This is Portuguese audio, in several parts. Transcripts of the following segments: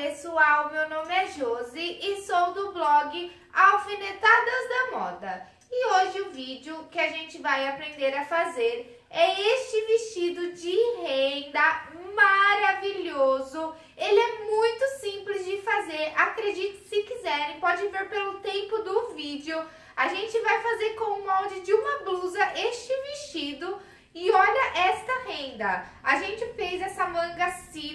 pessoal, meu nome é Josi e sou do blog Alfinetadas da Moda. E hoje o vídeo que a gente vai aprender a fazer é este vestido de renda maravilhoso. Ele é muito simples de fazer, acredite se quiserem, pode ver pelo tempo do vídeo. A gente vai fazer com o molde de uma blusa este vestido e olha esta renda. A gente fez essa manga toda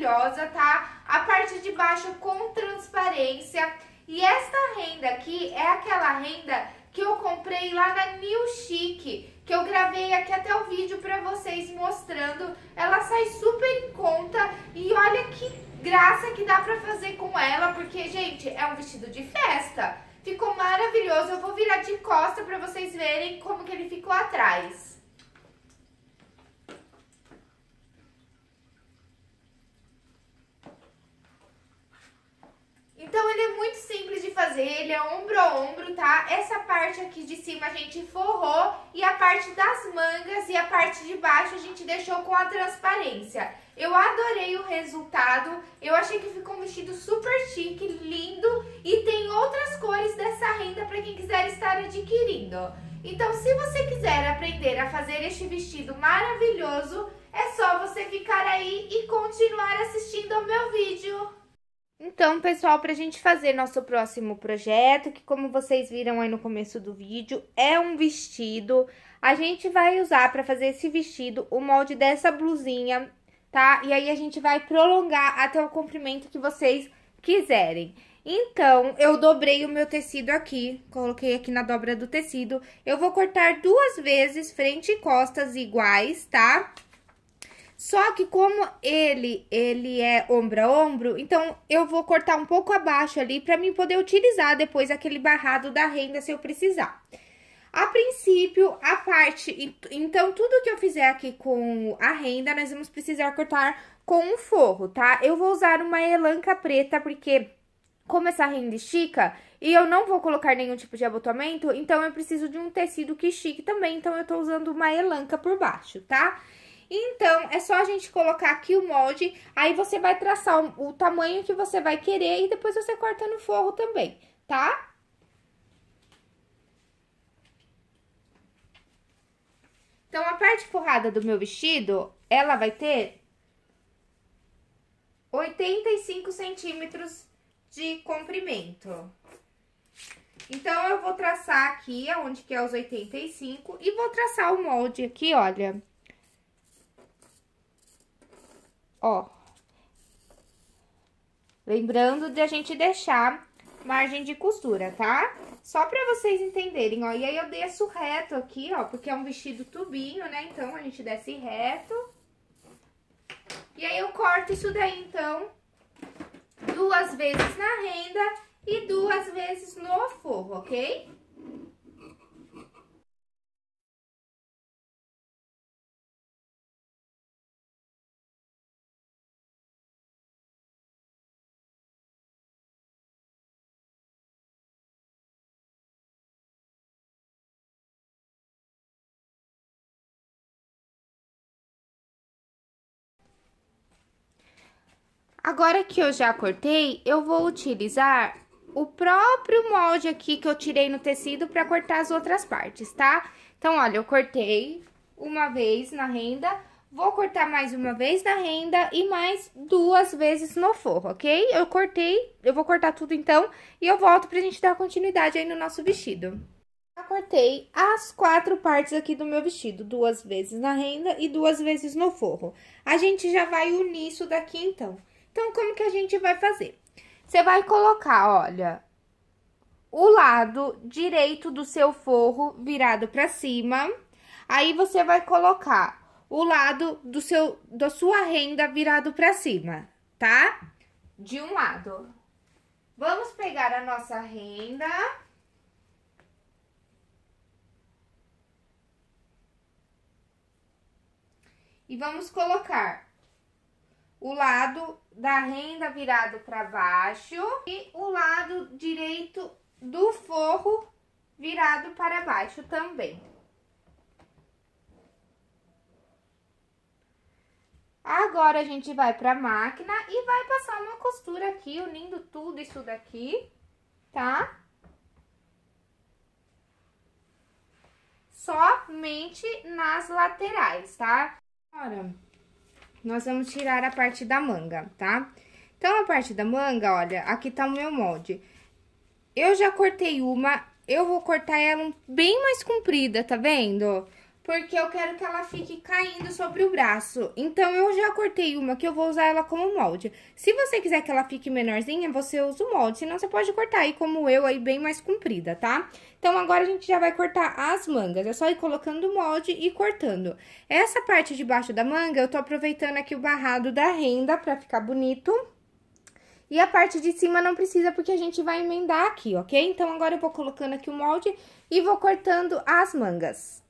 maravilhosa, tá? A parte de baixo com transparência. E esta renda aqui é aquela renda que eu comprei lá na New Chic, que eu gravei aqui até o vídeo pra vocês mostrando. Ela sai super em conta e olha que graça que dá pra fazer com ela, porque, gente, é um vestido de festa. Ficou maravilhoso. Eu vou virar de costa pra vocês verem como que ele ficou atrás. Então, ele é muito simples de fazer, ele é ombro a ombro, tá? Essa parte aqui de cima a gente forrou e a parte das mangas e a parte de baixo a gente deixou com a transparência. Eu adorei o resultado, eu achei que ficou um vestido super chique, lindo e tem outras cores dessa renda para quem quiser estar adquirindo. Então, se você quiser aprender a fazer este vestido maravilhoso, é só você ficar aí e continuar assistindo. Então, pessoal, para a gente fazer nosso próximo projeto, que como vocês viram aí no começo do vídeo, é um vestido. A gente vai usar para fazer esse vestido o molde dessa blusinha, tá? E aí a gente vai prolongar até o comprimento que vocês quiserem. Então, eu dobrei o meu tecido aqui, coloquei aqui na dobra do tecido. Eu vou cortar duas vezes frente e costas iguais, tá? Tá? Só que como ele, ele é ombro a ombro, então eu vou cortar um pouco abaixo ali para mim poder utilizar depois aquele barrado da renda se eu precisar. A princípio, a parte... Então, tudo que eu fizer aqui com a renda, nós vamos precisar cortar com um forro, tá? Eu vou usar uma elanca preta, porque como essa renda estica, e eu não vou colocar nenhum tipo de abotoamento, então eu preciso de um tecido que estique também, então eu tô usando uma elanca por baixo, tá? Tá? Então, é só a gente colocar aqui o molde, aí você vai traçar o, o tamanho que você vai querer e depois você corta no forro também, tá? Então, a parte forrada do meu vestido, ela vai ter 85 centímetros de comprimento. Então, eu vou traçar aqui, onde que é os 85, e vou traçar o molde aqui, olha, ó. Lembrando de a gente deixar margem de costura, tá? Só pra vocês entenderem, ó. E aí, eu desço reto aqui, ó, porque é um vestido tubinho, né? Então, a gente desce reto. E aí, eu corto isso daí, então, duas vezes na renda e duas vezes no forro, ok? Agora que eu já cortei, eu vou utilizar o próprio molde aqui que eu tirei no tecido para cortar as outras partes, tá? Então, olha, eu cortei uma vez na renda, vou cortar mais uma vez na renda e mais duas vezes no forro, ok? Eu cortei, eu vou cortar tudo então e eu volto pra gente dar continuidade aí no nosso vestido. Já cortei as quatro partes aqui do meu vestido, duas vezes na renda e duas vezes no forro. A gente já vai unir isso daqui então. Então, como que a gente vai fazer? Você vai colocar, olha, o lado direito do seu forro virado pra cima. Aí, você vai colocar o lado do seu, da sua renda virado pra cima, tá? De um lado. Vamos pegar a nossa renda... E vamos colocar o lado da renda virado para baixo e o lado direito do forro virado para baixo também. Agora, a gente vai pra máquina e vai passar uma costura aqui, unindo tudo isso daqui, tá? Somente nas laterais, tá? Agora, nós vamos tirar a parte da manga, tá? Então, a parte da manga, olha, aqui tá o meu molde. Eu já cortei uma, eu vou cortar ela bem mais comprida, tá vendo? Porque eu quero que ela fique caindo sobre o braço. Então, eu já cortei uma que eu vou usar ela como molde. Se você quiser que ela fique menorzinha, você usa o molde. Senão, você pode cortar aí, como eu, aí bem mais comprida, tá? Então, agora a gente já vai cortar as mangas. É só ir colocando o molde e cortando. Essa parte de baixo da manga, eu tô aproveitando aqui o barrado da renda pra ficar bonito. E a parte de cima não precisa porque a gente vai emendar aqui, ok? Então, agora eu vou colocando aqui o molde e vou cortando as mangas.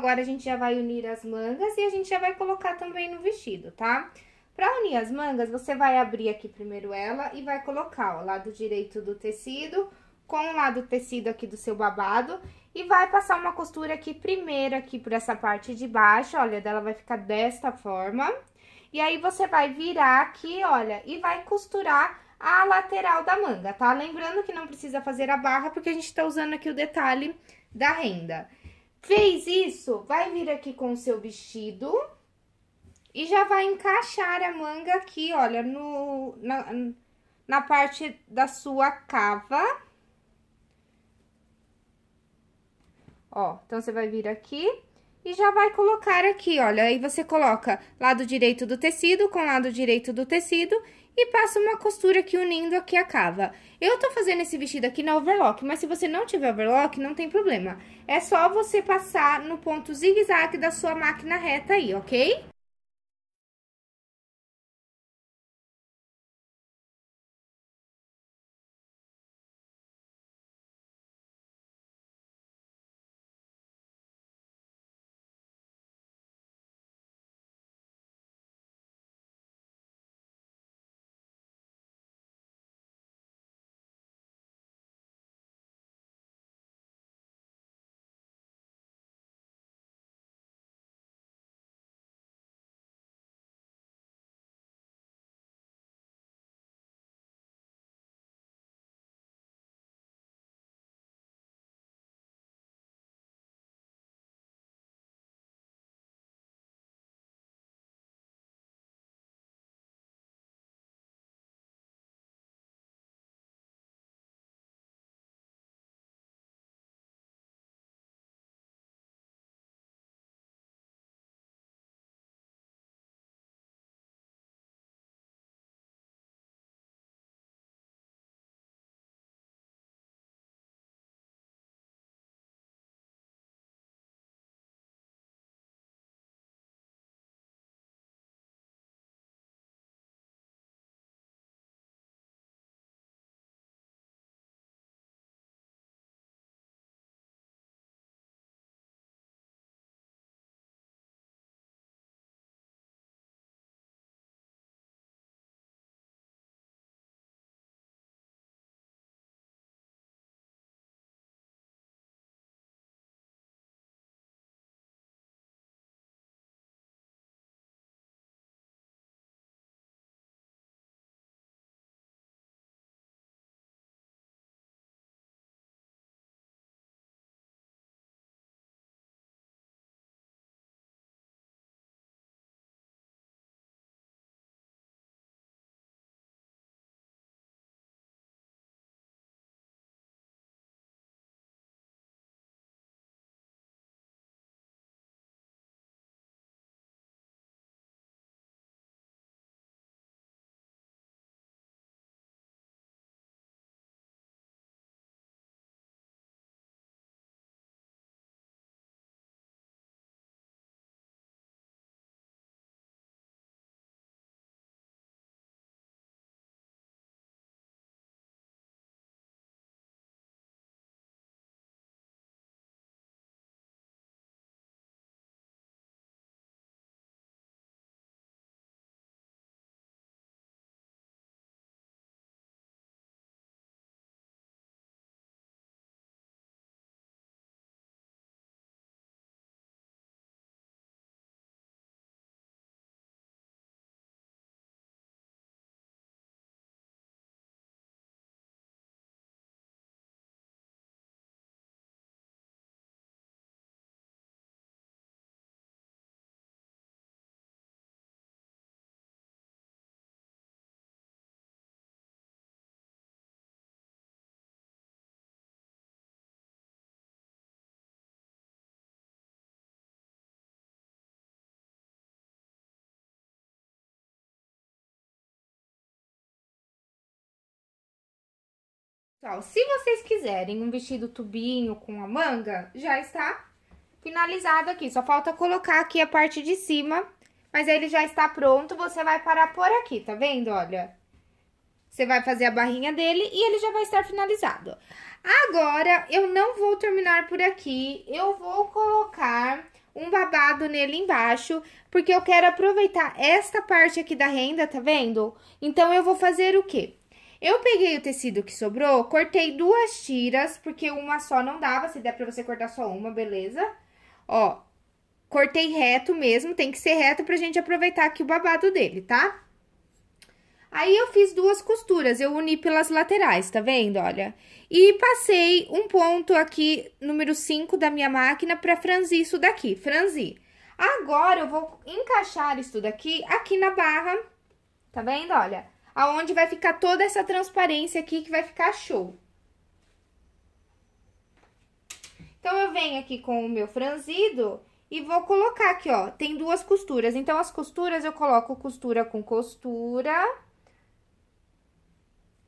Agora a gente já vai unir as mangas e a gente já vai colocar também no vestido, tá? Pra unir as mangas, você vai abrir aqui primeiro ela e vai colocar, ó, lado direito do tecido com o lado tecido aqui do seu babado e vai passar uma costura aqui primeiro aqui por essa parte de baixo, olha, dela vai ficar desta forma. E aí, você vai virar aqui, olha, e vai costurar a lateral da manga, tá? Lembrando que não precisa fazer a barra, porque a gente tá usando aqui o detalhe da renda. Fez isso, vai vir aqui com o seu vestido e já vai encaixar a manga aqui, olha, no, na, na parte da sua cava. Ó, então, você vai vir aqui e já vai colocar aqui, olha, aí você coloca lado direito do tecido com lado direito do tecido e passa uma costura aqui unindo aqui a cava. Eu tô fazendo esse vestido aqui na overlock, mas se você não tiver overlock, não tem problema. É só você passar no ponto zigue-zague da sua máquina reta aí, ok? Pessoal, se vocês quiserem um vestido tubinho com a manga, já está finalizado aqui. Só falta colocar aqui a parte de cima, mas ele já está pronto. Você vai parar por aqui, tá vendo? Olha, você vai fazer a barrinha dele e ele já vai estar finalizado. Agora, eu não vou terminar por aqui. Eu vou colocar um babado nele embaixo, porque eu quero aproveitar esta parte aqui da renda, tá vendo? Então, eu vou fazer o quê? Eu peguei o tecido que sobrou, cortei duas tiras, porque uma só não dava, se der pra você cortar só uma, beleza? Ó, cortei reto mesmo, tem que ser reto pra gente aproveitar aqui o babado dele, tá? Aí, eu fiz duas costuras, eu uni pelas laterais, tá vendo? Olha. E passei um ponto aqui, número 5 da minha máquina, pra franzir isso daqui, franzir. Agora, eu vou encaixar isso daqui aqui na barra, tá vendo? Olha, aonde vai ficar toda essa transparência aqui, que vai ficar show. Então, eu venho aqui com o meu franzido e vou colocar aqui, ó, tem duas costuras. Então, as costuras eu coloco costura com costura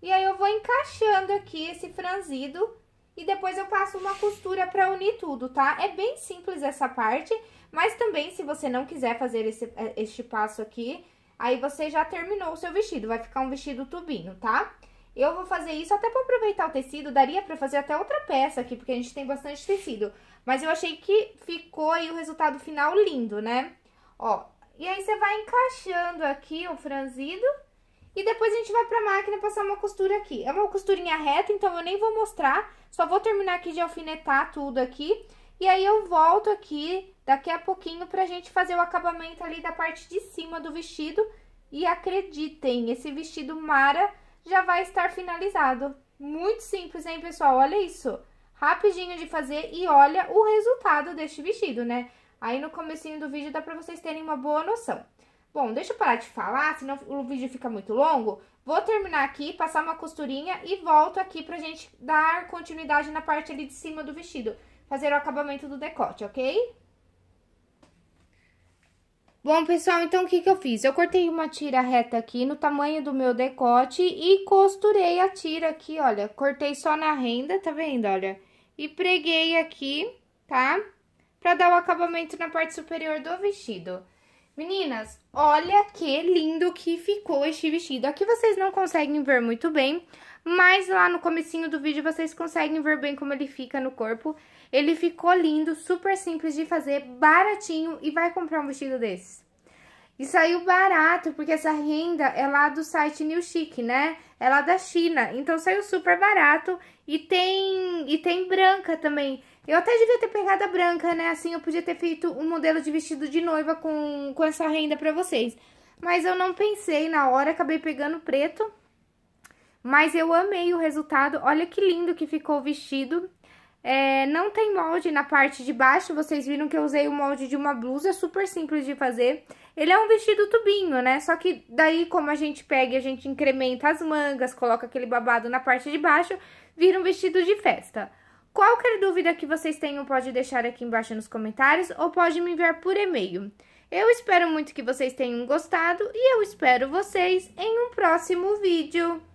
e aí, eu vou encaixando aqui esse franzido e depois eu passo uma costura pra unir tudo, tá? É bem simples essa parte, mas também se você não quiser fazer esse, é, este passo aqui, aí você já terminou o seu vestido, vai ficar um vestido tubinho, tá? Eu vou fazer isso até pra aproveitar o tecido, daria pra fazer até outra peça aqui, porque a gente tem bastante tecido. Mas eu achei que ficou aí o resultado final lindo, né? Ó, e aí você vai encaixando aqui o franzido e depois a gente vai pra máquina passar uma costura aqui. É uma costurinha reta, então eu nem vou mostrar. Só vou terminar aqui de alfinetar tudo aqui. E aí eu volto aqui daqui a pouquinho pra gente fazer o acabamento ali da parte de cima do vestido. E acreditem, esse vestido Mara já vai estar finalizado. Muito simples, hein, pessoal? Olha isso. Rapidinho de fazer e olha o resultado deste vestido, né? Aí no comecinho do vídeo dá pra vocês terem uma boa noção. Bom, deixa eu parar de falar, senão o vídeo fica muito longo. Vou terminar aqui, passar uma costurinha e volto aqui pra gente dar continuidade na parte ali de cima do vestido. Fazer o acabamento do decote, ok? Bom, pessoal, então o que que eu fiz? Eu cortei uma tira reta aqui no tamanho do meu decote e costurei a tira aqui, olha. Cortei só na renda, tá vendo, olha? E preguei aqui, tá? Pra dar o acabamento na parte superior do vestido. Meninas, olha que lindo que ficou este vestido. Aqui vocês não conseguem ver muito bem, mas lá no comecinho do vídeo vocês conseguem ver bem como ele fica no corpo. Ele ficou lindo, super simples de fazer, baratinho e vai comprar um vestido desses. E saiu barato, porque essa renda é lá do site New Chic, né? É lá da China, então saiu super barato e tem, e tem branca também. Eu até devia ter pegado a branca, né? Assim eu podia ter feito um modelo de vestido de noiva com, com essa renda pra vocês. Mas eu não pensei na hora, acabei pegando preto. Mas eu amei o resultado. Olha que lindo que ficou o vestido. É, não tem molde na parte de baixo, vocês viram que eu usei o molde de uma blusa, super simples de fazer. Ele é um vestido tubinho, né? Só que daí, como a gente pega e a gente incrementa as mangas, coloca aquele babado na parte de baixo, vira um vestido de festa. Qualquer dúvida que vocês tenham, pode deixar aqui embaixo nos comentários ou pode me enviar por e-mail. Eu espero muito que vocês tenham gostado e eu espero vocês em um próximo vídeo.